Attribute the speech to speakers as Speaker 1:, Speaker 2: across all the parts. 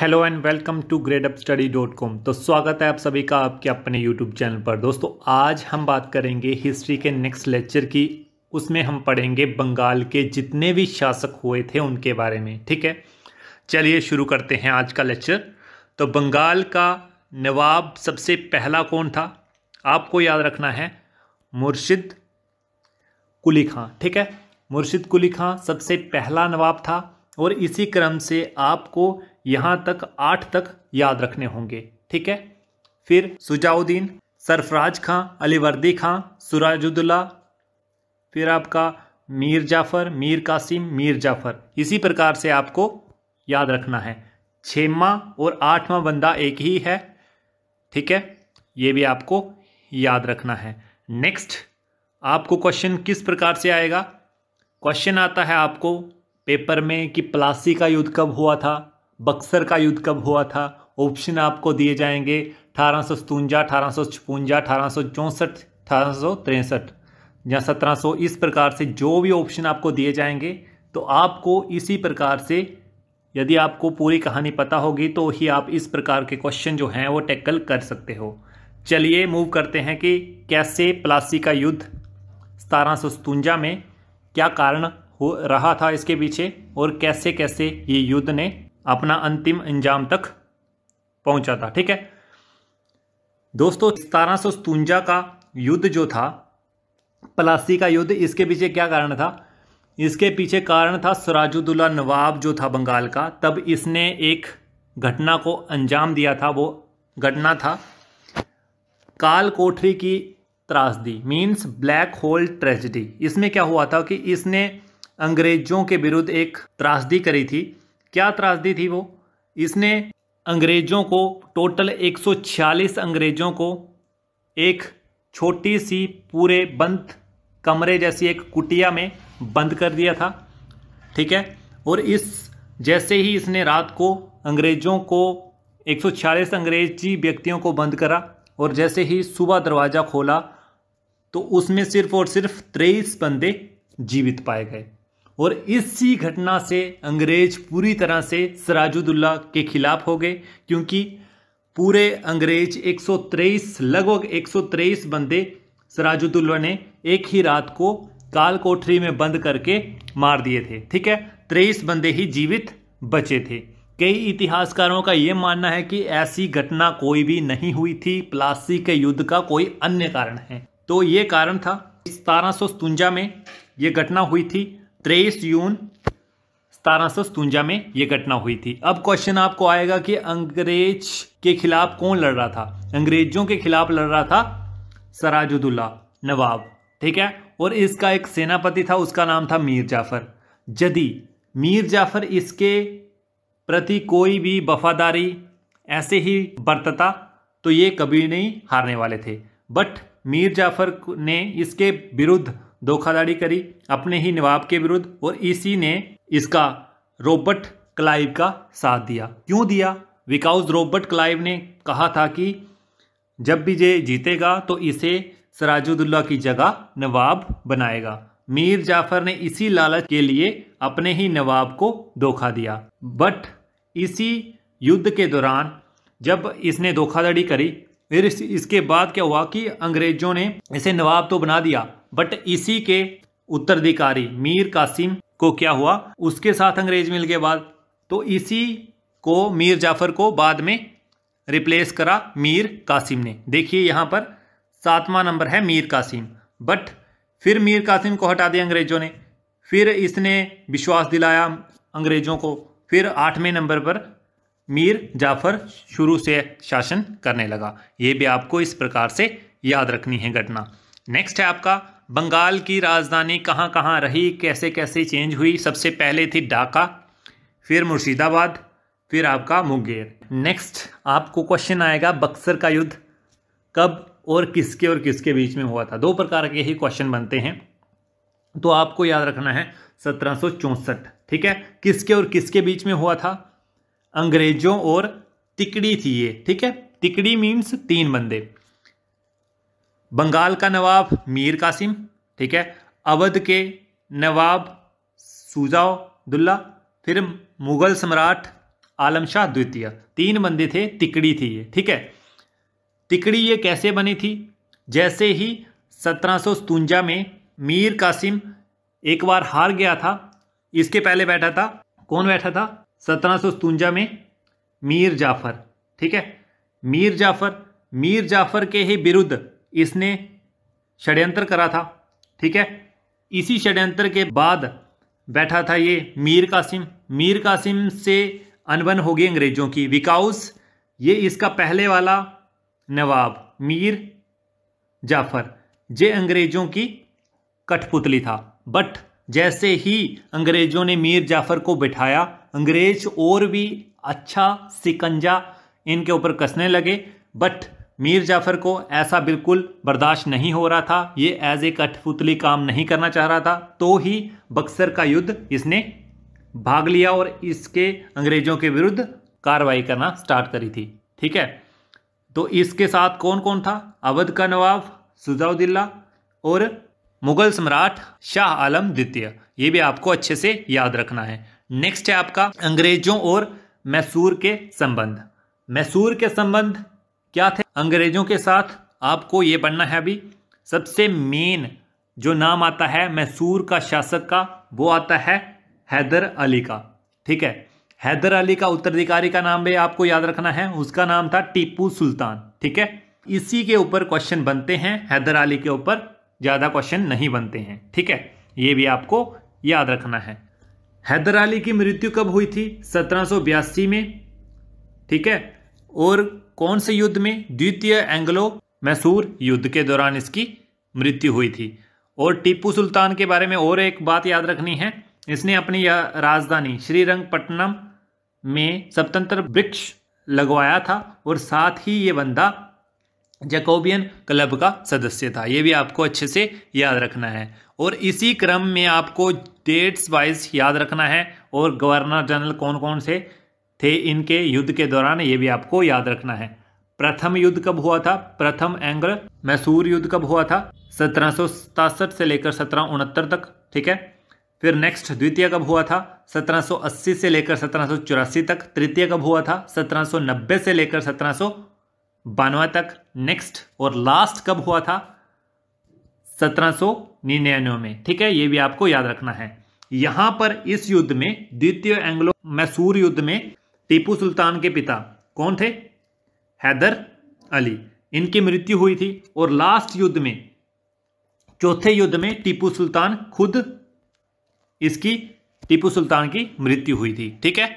Speaker 1: Hello and welcome to grade up study dot com तो स्वागत है आप सभी का आपके अपने यूट्यूब चैनल पर। दोस्तों, आज हम बात करेंगे हिस्ट्री के नेक्स्ट लेक्चर की। उसमें हम पढ़ेंगे बंगाल के जितने भी शासक हुए थे उनके बारे में, ठीक है? चलिए शुरू करते हैं आज का लेक्चर तो बंगाल का नवाब सबसे पहला कौन था? आपको याद रखना है, मुर्शिद कुली खां, ठीक है? मुर्शिद कुली खां सबसे पहला नवाब था और इसी क्रम से आपको यहाँ तक आठ तक याद रखने होंगे, ठीक है? फिर सुजाउद्दीन, सरफराज खां, अलीवर्दी खां, सुराजुद्दौला, फिर आपका मीर जाफ़र, मीर कासिम, मीर जाफ़र। इसी प्रकार से आपको याद रखना है। छेमा और आठवां बंदा एक ही है, ठीक है? ये भी आपको याद रखना है। नेक्स्ट, आपको क्वेश्चन किस प्रकार से आएगा? क्वेश्चन आता है आपको पेपर में कि प्लासी का युद्ध कब हुआ था? बक्सर का युद्ध कब हुआ था? ऑप्शन आपको दिए जाएँगे अठारह सौ सतवंजा, अठारह सौ छपुंजा अठारह सौ चौंसठ, अठारह सौ तिरसठ। या सत्रह सौ इस प्रकार से जो भी ऑप्शन आपको दिए जाएँगे तो आपको इसी प्रकार से यदि आपको पूरी कहानी पता होगी तो ही आप इस प्रकार के क्वेश्चन जो हैं, वो टैकल कर सकते हो। चलिए मूव करते हैं कि कैसे प्लासी का युद्ध सतारह सौ सतुंजा में क्या कारण हो रहा था इसके पीछे, और कैसे कैसे ये युद्ध ने अपना अंतिम अंजाम तक पहुँचा था, ठीक है? दोस्तों, सतारह का युद्ध जो था, प्लासी का युद्ध, इसके पीछे क्या कारण था? इसके पीछे कारण था सराजुद्दौला नवाब जो था बंगाल का, तब इसने एक घटना को अंजाम दिया था, वो घटना था काल कोठरी की त्रासदी मीन्स ब्लैक होल ट्रेजिडी। इसमें क्या हुआ था कि इसने अंग्रेज़ों के विरुद्ध एक त्रासदी करी थी क्या त्रासदी थी वो? इसने अंग्रेज़ों को, टोटल 146 अंग्रेज़ों को एक छोटी सी पूरे बंद कमरे जैसी एक कुटिया में बंद कर दिया था। ठीक है? और इस, जैसे ही इसने रात को अंग्रेज़ों को 146 अंग्रेज़ी व्यक्तियों को बंद करा और जैसे ही सुबह दरवाज़ा खोला तो उसमें सिर्फ़ और सिर्फ़ तेईस बंदे जीवित पाए गए। और इसी घटना से अंग्रेज़ पूरी तरह से सराजुद्दौला के खिलाफ हो गए, क्योंकि पूरे अंग्रेज़ 123 लगभग 123 बंदे सराजुद्दौला ने एक ही रात को काल कोठरी में बंद करके मार दिए थे, ठीक है? तेईस बंदे ही जीवित बचे थे। कई इतिहासकारों का यह मानना है कि ऐसी घटना कोई भी नहीं हुई थी, प्लासी के युद्ध का कोई अन्य कारण है। तो ये कारण था। सतारह में यह घटना हुई थी। तेईस जून सतारह में यह घटना हुई थी। अब क्वेश्चन आपको आएगा कि अंग्रेज़ के खिलाफ कौन लड़ रहा था? अंग्रेज़ों के खिलाफ लड़ रहा था सराजुद्दौला नवाब, ठीक है? और इसका एक सेनापति था, उसका नाम था मीर जाफ़र। यदि मीर जाफ़र इसके प्रति कोई भी वफादारी, ऐसे ही बरतता तो ये कभी नहीं हारने वाले थे। बट मीर जाफ़र ने इसके विरुद्ध धोखाधड़ी करी अपने ही नवाब के विरुद्ध और इसी ने इसका रॉबर्ट क्लाइव का साथ दिया। क्यों दिया? बिकॉज़ रॉबर्ट क्लाइव ने कहा था कि जब भी ये जीतेगा तो इसे सराजुद्दौला की जगह नवाब बनाएगा। मीर जाफ़र ने इसी लालच के लिए अपने ही नवाब को धोखा दिया। बट इसी युद्ध के दौरान जब इसने धोखाधड़ी करी फिर इस, इसके बाद क्या हुआ कि अंग्रेज़ों ने इसे नवाब तो बना दिया बट इसी के उत्तराधिकारी मीर कासिम को क्या हुआ? उसके साथ अंग्रेज़ मिल के बाद। तो इसी को मीर जाफ़र को बाद में रिप्लेस करा मीर कासिम ने। देखिए यहाँ पर सातवां नंबर है मीर कासिम। बट फिर मीर कासिम को हटा दिया अंग्रेज़ों ने। फिर इसने विश्वास दिलाया अंग्रेज़ों को। फिर आठवें नंबर पर मीर जाफ़र शुरू से शासन करने लगा। ये भी आपको इस प्रकार से याद रखनी है घटना। नेक्स्ट है आपका, बंगाल की राजधानी कहाँ कहाँ रही, कैसे कैसे चेंज हुई? सबसे पहले थी ढाका, फिर मुर्शिदाबाद, फिर आपका मुंगेर। नेक्स्ट आपको क्वेश्चन आएगा बक्सर का युद्ध। कब और किसके और किसके बीच में हुआ था? दो प्रकार के ही क्वेश्चन बनते हैं। तो आपको याद रखना है सत्रह ठीक है? किसके और किसके बीच में हुआ था? अंग्रेज़ों और तिकड़ी थी ये, ठीक है? तिकड़ी मीन्स तीन बंदे। बंगाल का नवाब मीर कासिम, ठीक है? अवध के नवाब सुजाउद्दौला फिर मुगल सम्राट आलम शाह द्वितीय। तीन बंदे थे, तिकड़ी थी ये, ठीक है? तिकड़ी ये कैसे बनी थी? जैसे ही सत्रह में मीर कासिम एक बार हार गया था, इसके पहले बैठा था, कौन बैठा था? सत्रह में मीर जाफ़र, ठीक है? मीर जाफ़र मीर जाफ़र के ही विरुद्ध इसने षड्यंत्र करा था, ठीक है? इसी षड्यंत्र के बाद बैठा था ये मीर कासिम। मीर कासिम से अनबन होगी अंग्रेज़ों की। विकाउस, ये इसका पहले वाला नवाब, मीर जाफ़र, जे अंग्रेज़ों की कठपुतली था। बट जैसे ही अंग्रेज़ों ने मीर जाफ़र को बिठाया अंग्रेज़ और भी अच्छा सिकंजा इनके ऊपर कसने लगे बट मीर जाफ़र को ऐसा बिल्कुल बर्दाश्त नहीं हो रहा था। ये एज ए कठपुतली काम नहीं करना चाह रहा था। तो ही बक्सर का युद्ध इसने भाग लिया और इसके अंग्रेज़ों के विरुद्ध कार्रवाई करना स्टार्ट करी थी। ठीक है? तो इसके साथ कौन कौन था? अवध का नवाब सुजाउद्दीला और मुगल सम्राट शाह आलम द्वितीय। ये भी आपको अच्छे से याद रखना है। नेक्स्ट है आपका अंग्रेज़ों और मैसूर के संबंध। मैसूर के संबंध क्या थे? अंग्रेज़ों के साथ आपको ये पढ़ना है अभी। सबसे मेन जो नाम आता है मैसूर का शासक का, वो आता है हैदर अली का। ठीक है? हैदर अली का उत्तराधिकारी का नाम भी आपको याद रखना है। उसका नाम था टीपू सुल्तान। ठीक है? इसी के ऊपर क्वेश्चन बनते हैं। हैदर अली के ऊपर ज़्यादा क्वेश्चन नहीं बनते हैं। ठीक है? ये भी आपको याद रखना है। हैदर अली की मृत्यु कब हुई थी? सत्रह सौ बयासी में। ठीक है? और कौन से युद्ध में द्वितीय एंग्लो मैसूर युद्ध के दौरान इसकी मृत्यु हुई थी? और टीपू सुल्तान के बारे में और एक बात याद रखनी है। इसने अपनी यह राजधानी श्रीरंगपट्टनम में स्वतंत्र वृक्ष लगवाया था और साथ ही ये बंदा जैकोबियन क्लब का सदस्य था। ये भी आपको अच्छे से याद रखना है। और इसी क्रम में आपको डेट्स वाइज याद रखना है और गवर्नर जनरल कौन कौन से थे इनके युद्ध के दौरान, ये भी आपको याद रखना है। प्रथम युद्ध कब हुआ था? प्रथम एंग्ल मैसूर युद्ध कब हुआ था? सत्रह से लेकर सत्रह तक, ठीक है? फिर नेक्स्ट द्वितीय कब हुआ था? 1780 से लेकर सत्रह सौ चौरासी तक, तृतीय कब हुआ था? 1790 से लेकर सत्रह तक नेक्स्ट और लास्ट कब हुआ था? सत्रह सौ निन्यानवे में। ठीक है, ये भी आपको याद रखना है। यहाँ पर इस युद्ध में, द्वितीय एंग्लो मैसूर युद्ध में टीपू सुल्तान के पिता कौन थे? हैदर अली। इनकी मृत्यु हुई थी और लास्ट युद्ध में, चौथे युद्ध में टीपू सुल्तान खुद, इसकी टीपू सुल्तान की मृत्यु हुई थी। ठीक है?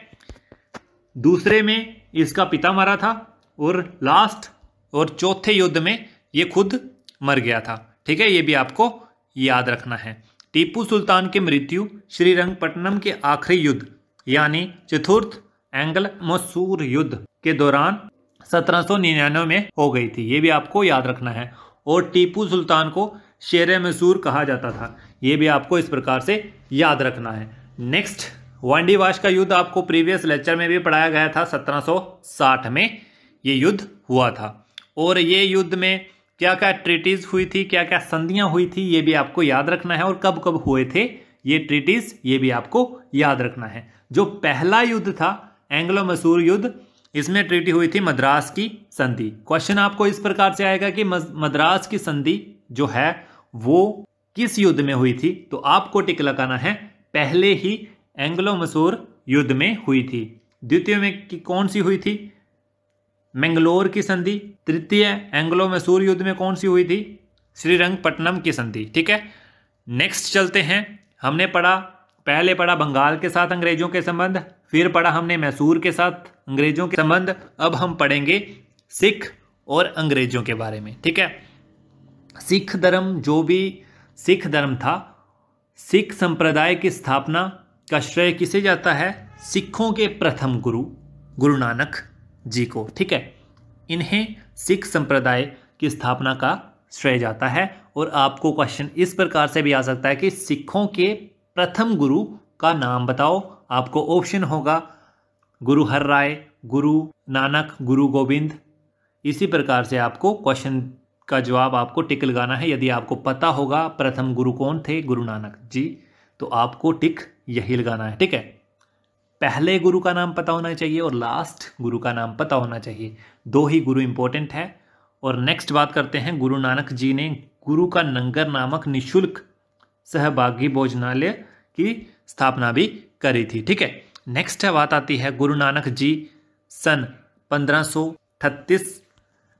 Speaker 1: दूसरे में इसका पिता मरा था और लास्ट और चौथे युद्ध में ये खुद मर गया था। ठीक है, ये भी आपको याद रखना है। टीपू सुल्तान की मृत्यु श्रीरंगपट्टनम के आखिरी युद्ध, यानी चतुर्थ एंगल मसूर युद्ध के दौरान सत्रह सौ निन्यानवे में हो गई थी। ये भी आपको याद रखना है। और टीपू सुल्तान को शेर मसूर कहा जाता था। ये भी आपको इस प्रकार से याद रखना है। नेक्स्ट, वांडीवाश का युद्ध आपको प्रीवियस लेक्चर में भी पढ़ाया गया था 1760 में। ये युद्ध हुआ था। और ये युद्ध में क्या क्या ट्रीटीज हुई थी, क्या क्या संधियाँ हुई थी, ये भी आपको याद रखना है, और कब कब हुए थे, ये ट्रीटीज ये भी आपको याद रखना है। जो पहला युद्ध था एंग्लो मसूर युद्ध, इसमें ट्रीटी हुई थी मद्रास की संधि। क्वेश्चन आपको इस प्रकार से आएगा कि मद्रास की संधि जो है, वो किस युद्ध में हुई थी? तो आपको टिक लगाना है, पहले ही एंग्लो मसूर युद्ध में हुई थी। द्वितीय में कौन सी हुई थी? मैंगलोर की संधि, तृतीय एंग्लो मैसूर युद्ध में कौन सी हुई थी? श्रीरंगपट्टनम की संधि, ठीक है? नेक्स्ट चलते हैं। हमने पढ़ा, पहले पढ़ा बंगाल के साथ अंग्रेज़ों के संबंध, फिर पढ़ा हमने मैसूर के साथ अंग्रेज़ों के संबंध, अब हम पढ़ेंगे सिख और अंग्रेज़ों के बारे में, ठीक है? सिख धर्म जो भी सिख धर्म था, सिख संप्रदाय की स्थापना का श्रेय किसे जाता है? सिखों के प्रथम गुरु गुरु नानक जी को, ठीक है? इन्हें सिख संप्रदाय की स्थापना का श्रेय जाता है और आपको क्वेश्चन इस प्रकार से भी आ सकता है कि सिखों के प्रथम गुरु का नाम बताओ। आपको ऑप्शन होगा गुरु हर राय, गुरु नानक, गुरु गोविंद। इसी प्रकार से आपको क्वेश्चन का जवाब आपको टिक लगाना है। यदि आपको पता होगा प्रथम गुरु कौन थे? गुरु नानक। जी तो आपको टिक यही लगाना है, ठीक है? पहले गुरु का नाम पता होना चाहिए और लास्ट गुरु का नाम पता होना चाहिए। दो ही गुरु इंपॉर्टेंट है। और नेक्स्ट बात करते हैं, गुरु नानक जी ने गुरु का नंगर नामक निशुल्क सहभागी भोजनालय की स्थापना भी करी थी। ठीक है? नेक्स्ट है बात आती है, गुरु नानक जी सन 1538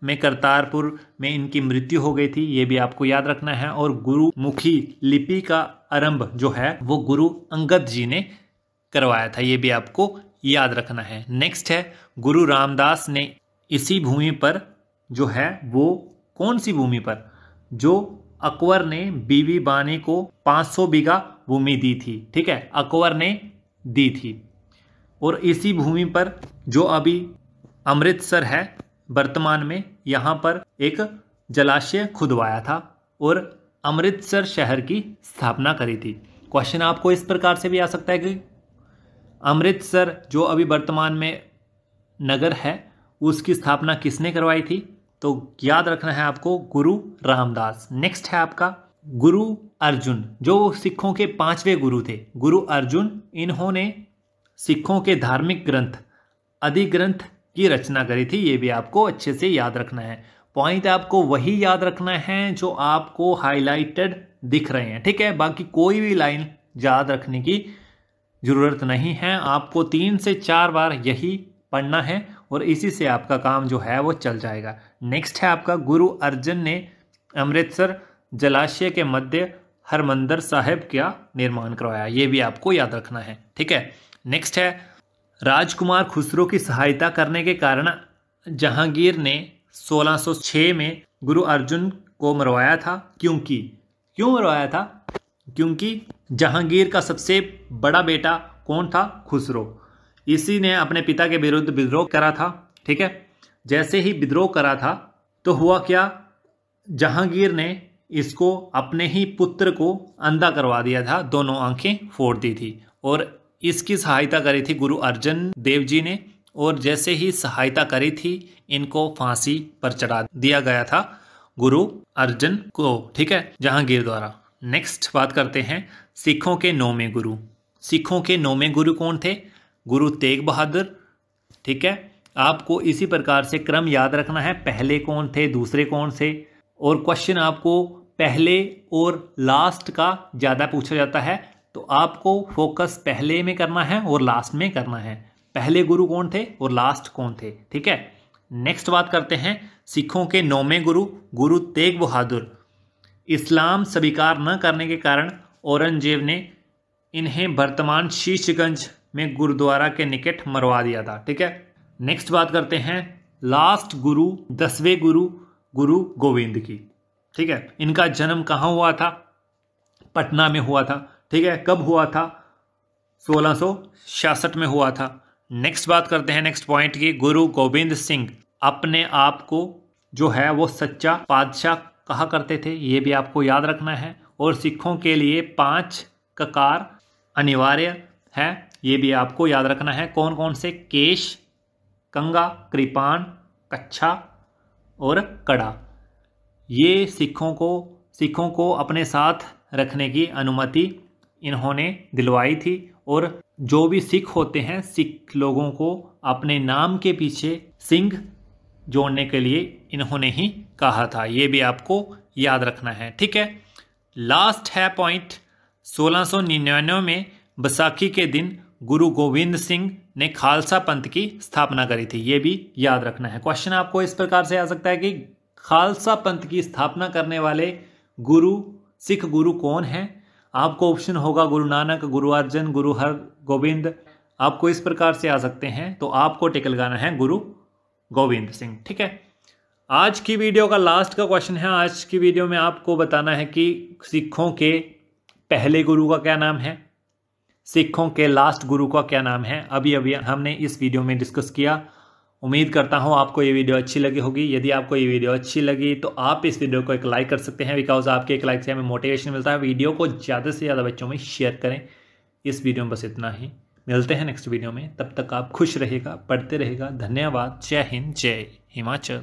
Speaker 1: में करतारपुर में इनकी मृत्यु हो गई थी, ये भी आपको याद रखना है। और गुरुमुखी लिपि का आरंभ जो है, वो गुरु अंगद जी ने करवाया था, ये भी आपको याद रखना है। नेक्स्ट है, गुरु रामदास ने इसी भूमि पर जो है, वो कौन सी भूमि पर? जो अकबर ने बीवी बानी को 500 बीघा भूमि दी थी, ठीक है, अकबर ने दी थी। और इसी भूमि पर जो अभी अमृतसर है, वर्तमान में यहाँ पर एक जलाशय खुदवाया था और अमृतसर शहर की स्थापना करी थी। क्वेश्चन आपको इस प्रकार से भी आ सकता है कि अमृतसर, जो अभी वर्तमान में नगर है, उसकी स्थापना किसने करवाई थी? तो याद रखना है आपको गुरु रामदास। नेक्स्ट है आपका गुरु अर्जुन, जो सिखों के पाँचवें गुरु थे। गुरु अर्जुन, इन्होंने सिखों के धार्मिक ग्रंथ, अधिग्रंथ की रचना करी थी। ये भी आपको अच्छे से याद रखना है। पॉइंट आपको वही याद रखना है जो आपको हाईलाइटेड दिख रहे हैं। ठीक है, बाकी कोई भी लाइन याद रखने की ज़रूरत नहीं है। आपको तीन से चार बार यही पढ़ना है और इसी से आपका काम जो है वो चल जाएगा। नेक्स्ट है आपका, गुरु अर्जन ने अमृतसर जलाशय के मध्य हरमंदर साहिब का निर्माण करवाया। ये भी आपको याद रखना है, ठीक है? नेक्स्ट है, राजकुमार खुसरो की सहायता करने के कारण जहांगीर ने 1606 में गुरु अर्जुन को मरवाया था। क्योंकि, क्यों मरवाया था? क्योंकि जहांगीर का सबसे बड़ा बेटा कौन था? खुसरो। इसी ने अपने पिता के विरुद्ध विद्रोह करा था, ठीक है? जैसे ही विद्रोह करा था तो हुआ क्या? जहांगीर ने इसको अपने ही पुत्र को अंधा करवा दिया था, दोनों आँखें फोड़ दी थी और इसकी सहायता करी थी गुरु अर्जन देव जी ने और जैसे ही सहायता करी थी, इनको फांसी पर चढ़ा दिया गया था गुरु अर्जन को, ठीक है? जहांगीर द्वारा। नेक्स्ट बात करते हैं सिखों के नौवे गुरु। सिखों के नौवे गुरु कौन थे? गुरु तेग बहादुर। ठीक है? आपको इसी प्रकार से क्रम याद रखना है, पहले कौन थे, दूसरे कौन थे और क्वेश्चन आपको पहले और लास्ट का ज़्यादा पूछा जाता है तो आपको फोकस पहले में करना है और लास्ट में करना है। पहले गुरु कौन थे और लास्ट कौन थे? ठीक है? नेक्स्ट बात करते हैं सिखों के नौवे गुरु गुरु तेग बहादुर। इस्लाम स्वीकार न करने के कारण औरंगज़ेब ने इन्हें वर्तमान शीशगंज में गुरुद्वारा के निकट मरवा दिया था, ठीक है? नेक्स्ट बात करते हैं लास्ट गुरु, दसवें गुरु गुरु गोविंद की, ठीक है? इनका जन्म कहाँ हुआ था? पटना में हुआ था, ठीक है? कब हुआ था? सोलह में हुआ था। नेक्स्ट बात करते हैं नेक्स्ट पॉइंट की, गुरु गोविंद सिंह अपने आप को जो है वो सच्चा बादशाह कहा करते थे, ये भी आपको याद रखना है। और सिखों के लिए पाँच ककार अनिवार्य है, ये भी आपको याद रखना है। कौन कौन से? केश, कंगा कृपान कच्छा और कड़ा। ये सिखों को सिखों को अपने साथ रखने की अनुमति इन्होंने दिलवाई थी। और जो भी सिख होते हैं, सिख लोगों को अपने नाम के पीछे सिंह जोड़ने के लिए इन्होंने ही कहा था। ये भी आपको याद रखना है, ठीक है? लास्ट है पॉइंट सोलह में बैसाखी के दिन गुरु गोविंद सिंह ने खालसा पंथ की स्थापना करी थी। ये भी याद रखना है। क्वेश्चन आपको इस प्रकार से आ सकता है कि खालसा पंथ की स्थापना करने वाले गुरु, सिख गुरु कौन हैं? आपको ऑप्शन होगा गुरु नानक, गुरु अर्जन, गुरु हर गोविंद। आपको इस प्रकार से आ सकते हैं। तो आपको टिकल गाना है गुरु गोविंद सिंह, ठीक है? आज की वीडियो का लास्ट का क्वेश्चन है। आज की वीडियो में आपको बताना है कि सिखों के पहले गुरु का क्या नाम है? सिखों के लास्ट गुरु का क्या नाम है? अभी अभी हमने इस वीडियो में डिस्कस किया। उम्मीद करता हूँ आपको ये वीडियो अच्छी लगी होगी। यदि आपको ये वीडियो अच्छी लगी तो आप इस वीडियो को एक लाइक कर सकते हैं बिकॉज़ आपके एक लाइक से हमें मोटिवेशन मिलता है। वीडियो को ज़्यादा से ज़्यादा बच्चों में शेयर करें। इस वीडियो में बस इतना ही। मिलते हैं नेक्स्ट वीडियो में। तब तक आप खुश रहेगा पढ़ते रहेगा धन्यवाद। जय हिंद। जय हिमाचल।